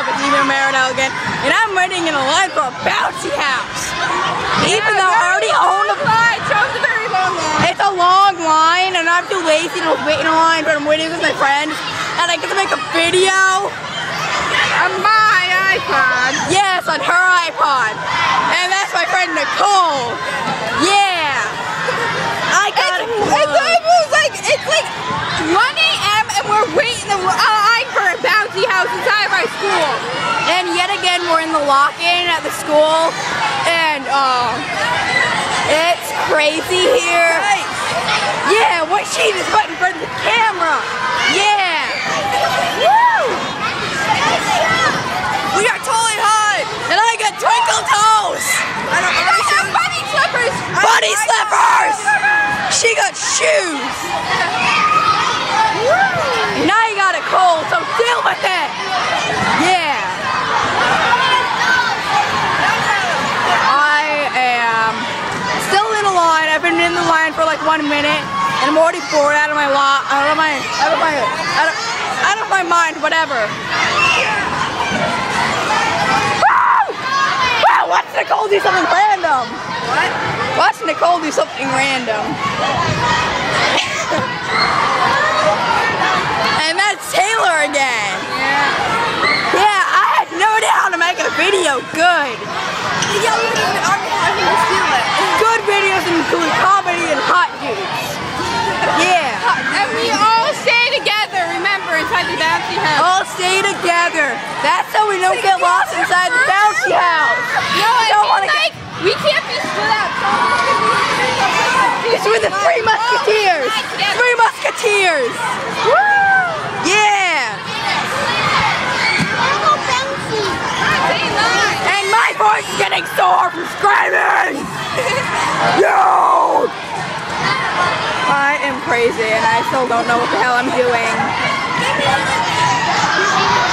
up? It's Emo Meridel again, and I'm waiting in a line for a bouncy house. Even though I already own a line. Chose a very long line. It's a long line, and I'm too lazy to wait in a line, but I'm waiting with my friends, and I get to make a video. On my iPod. Yes, on her iPod. And that's my friend Nicole. Yeah. I got It's, it's almost like, it's like 1 a.m. and we're waiting in line a house inside our school. And yet again, we're in the lock-in at the school, and uh, it's crazy here. Yeah, what she is right in front of the camera. Yeah. Woo! We are totally hot, and I got twinkle toes. I don't I have bunny slippers. Bunny slippers. She got shoes. Now you got a cold, so deal with it. Yeah. I am still in a line. I've been in the line for like one minute, and I'm already bored out of my lot, out of my, out of my, out of, out of my mind. Whatever. Wow! Watch Nicole do something random. What? Watch Nicole do something random. and that's Taylor again. Yeah. Yeah, I had no idea how to make a video good. Yeah, we didn't even argue how he was feeling. Good videos include comedy and hot dudes. Yeah. And we all stay together, remember, inside the bouncy house. All stay together. That's how we don't get lost inside the bouncy house. No, I Don't mean, wanna get- we can't be split up. It's with the Three Musketeers. Three Musketeers. Woo! Yeah. And my voice is getting sore from screaming. Yo! I am crazy and I still don't know what the hell I'm doing.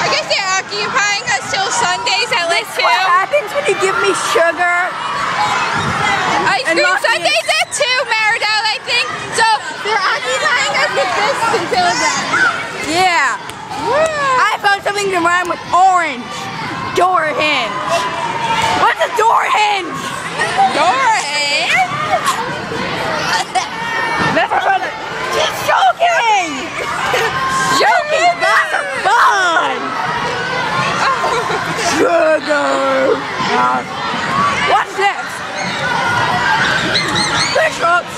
I guess they're occupying us till sundaes at like That's what happens when you give me sugar. Ice cream sundaes at 2, Meridel, I think. So they're occupying us with this until then. Yeah. I found something to rhyme with orange. Door hinge. What's a door hinge? Door in? Of She's joking! joking! That's fun! Sugar! Uh, what's next? Fish hooks!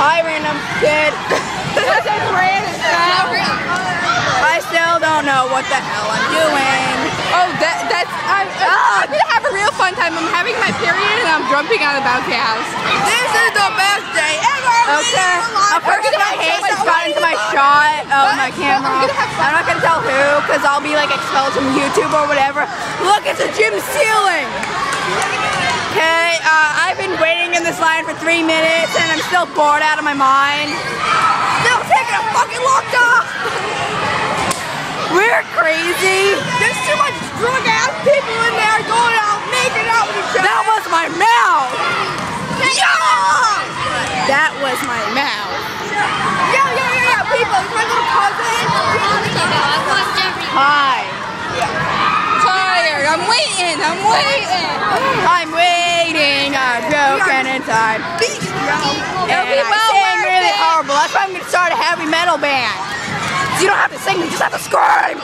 Hi, random kid. That's a brand stuff. I still don't know what the hell I'm doing. Oh, that, that's, I'm, I'm gonna have a real fun time. I'm having my period I'm jumping on a bouncy house. This is the best day ever. Okay. A person I hate just got into my shot of my camera. I'm not gonna tell who, cause I'll be like expelled from YouTube or whatever. Look, it's a gym ceiling. Okay, uh, I've been waiting in this line for three minutes and I'm still bored out of my mind. Still taking a fucking long time. We're crazy. There's too much drug ass people in there going out, making out with each other. That was my mouth. Yeah! That was my mouth. Yeah, yeah, yeah, yeah, people. It's my little cousin. Hi. Tired. I'm waiting. I'm waiting. I'm waiting. I'm broken inside. It'll be well sing worth really it. horrible. That's why I'm going to start a heavy metal band. You don't have to sing, you just have to scream.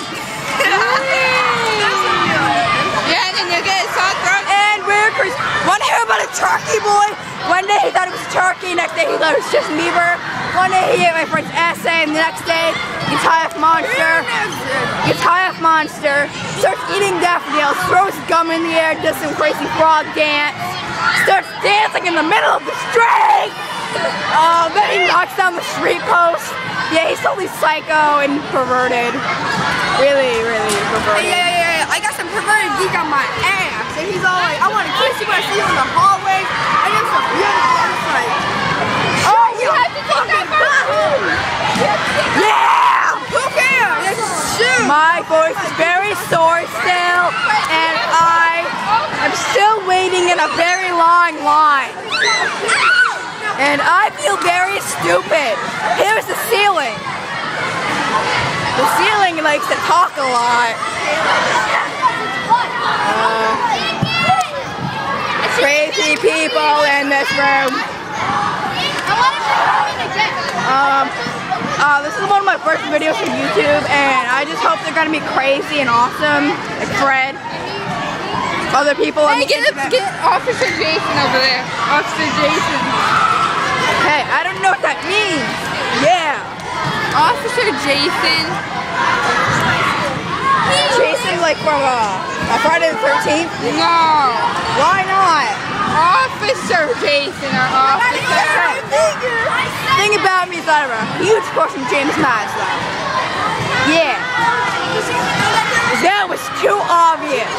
Yeah, and then you get a sore throat. And we're crazy. Want to hear about a turkey boy? One day he thought it was turkey, next day he thought it was Justin Bieber. One day he ate my friend's essay, and the next day gets high off monster. Gets high off monster. Starts eating daffodils, throws gum in the air, does some crazy frog dance. Starts dancing in the middle of the street. Uh, then he knocks down the street post. Yeah, he's totally psycho and perverted. Really, really perverted. Yeah, yeah, yeah. I got some perverted geek on my ass. He's all like, I want to kiss you when I see you in the hallway. I got some beautiful. I'm just like, Oh, You have to take that first. yeah! who cares? It's shoot. My voice is very sore still, and I am still waiting in a very long line. And I feel very stupid. Here's the ceiling. The ceiling likes to talk a lot. Uh, crazy people in this room. Um, uh, this is one of my first videos from YouTube, and I just hope they're gonna be crazy and awesome, like Fred. Other people Hey, get, internet. get Officer Jason over there. Officer Jason. Hey, I don't know what that means. Yeah. Officer Jason. Jason, like from uh, uh, Friday the 13th? No. Why not? Officer Jason or Officer. thing about me is I'm a huge crush on James Maslow. Yeah. That was too obvious.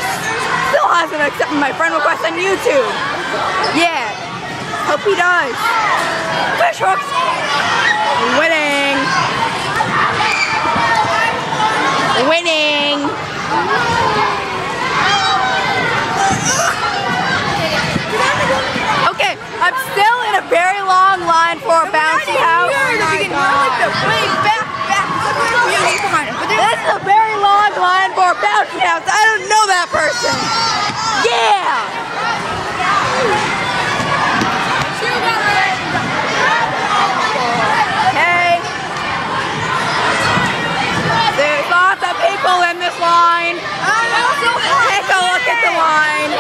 Still hasn't accepted my friend request on YouTube. Yeah. Hope he does. Fish hooks. Winning. Winning. Okay, I'm still in a very long line for a bouncy house. This is a very long bouncy house. I don't know that person. Yeah. Hey. There's lots of people in this line. Take a look at the line.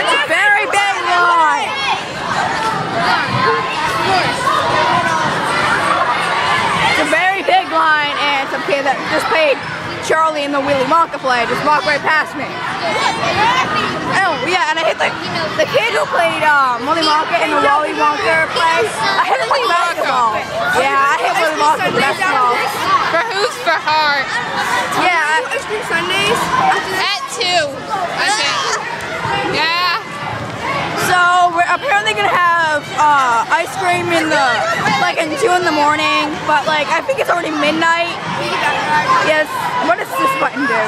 It's a very big line. It's a very big line, and some kid that just played Charlie in the Willy Wonka play just walked right past me. Oh yeah, and I hit the the kid who played um, Willy Wonka in the Willy Wonka play. I hit him with basketball. Yeah, I hit Willy Wonka with basketball. For who's for heart? Yeah, Ice cream sundaes. At two. I think. Yeah. So we're apparently gonna have uh, ice cream in the like in two in the morning, but like I think it's already midnight. Yes. What does this button do?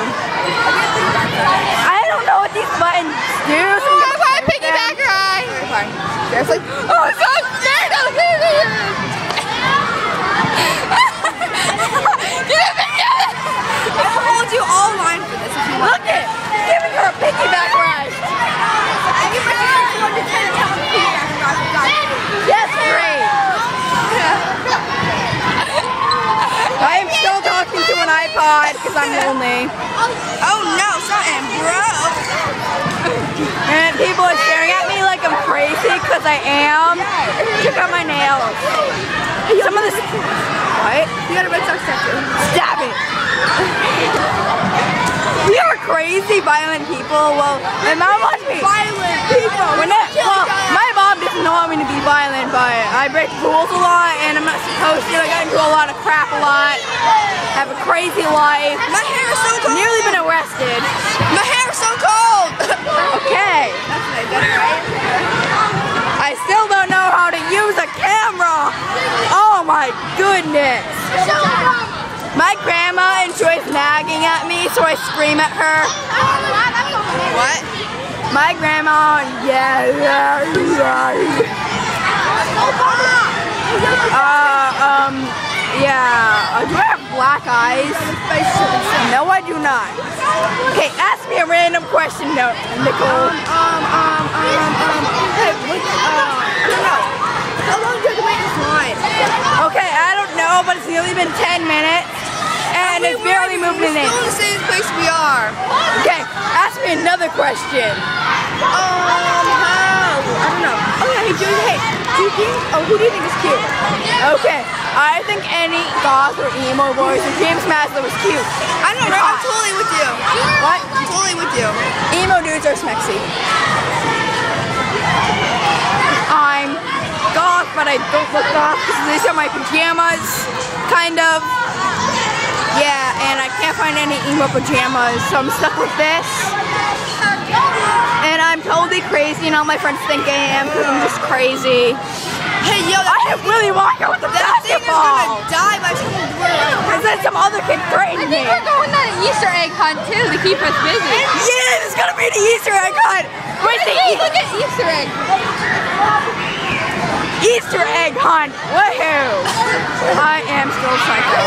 I don't know what these buttons do. Oh, I want a piggyback ride. There's like Oh, it's on there. Get it, get it. I'll hold you all line for this if you want. look it, giving her a piggyback ride. I give my sister 210 pounds of piggyback ride. Yes, great. I am still talking to an because I'm lonely. Oh no, something broke. And people are staring at me like I'm crazy because I am. Check out my nails. Some of this. What? You got a Red Sox tattoo. Stop it. We are crazy, violent people. Well, my mom wants me. Violent people. When I, crazy life. My hair is so cold. Nearly been arrested. My hair is so cold. Okay. That's what I did, right? I still don't know how to use a camera. Oh my goodness. My grandma enjoys nagging at me, so I scream at her. What? My grandma, yeah, yeah, yeah. Uh, um, yeah. Uh, do I have black eyes? No, I do not. Okay, ask me a random question, no, Nicole. Um, um, um, um, hey, what, uh, I don't know. How long do you wait this line? Okay, I don't know, but it's nearly been 10 minutes, and it's barely moving We're in. still in the same place we are. Okay, ask me another question. Um, how? I don't know. Oh yeah, hey, Joey, hey, do you think, oh, who do you think is cute? Okay, I think any goth or emo boys, and James Maslow was cute. I don't know, I'm totally with you. What? I'm totally with you. Emo dudes are smexy. I'm goth, but I don't look goth because these are my pajamas, kind of. Yeah, and I can't find any emo pajamas, so I'm stuck with this. And I'm totally crazy, and all my friends think I am because I'm just crazy. Hey, yo, I have Willy Wonka with the that thing is basketball. gonna die by we're Because then some other kid threatened me. We're going on an Easter egg hunt too to keep us busy. Yeah, it's gonna be the Easter egg hunt. Wait, the E- look at Easter egg. Easter egg hunt. Woohoo! I am still psycho.